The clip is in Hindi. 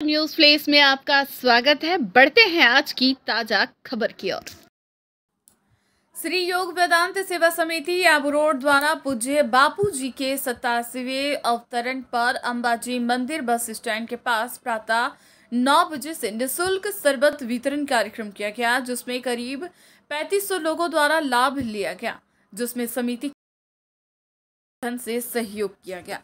न्यूज़ प्लेस में आपका स्वागत है। बढ़ते हैं आज की ताज़ा खबर की ओर। श्री योग वेदांत सेवा समिति आबू रोड द्वारा पूज्य बापू जी के सतासीवे अवतरण पर अंबाजी मंदिर बस स्टैंड के पास प्रातः नौ बजे से निशुल्क शरबत वितरण कार्यक्रम किया गया, जिसमें करीब 3500 लोगों द्वारा लाभ लिया गया, जिसमें समिति से सहयोग किया गया।